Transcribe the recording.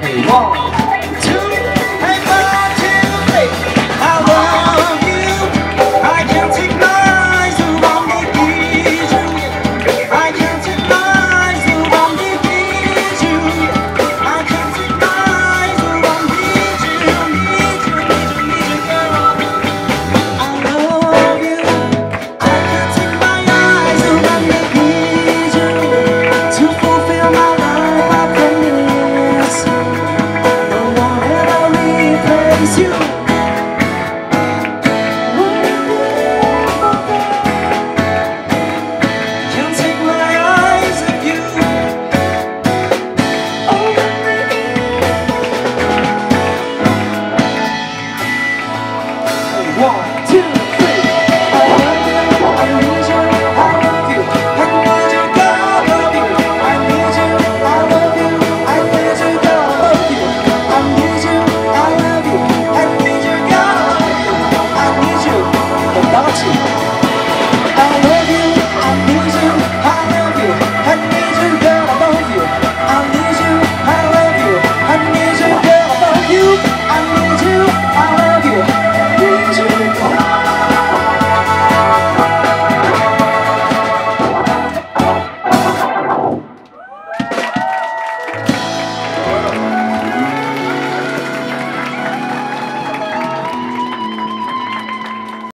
Hey, one.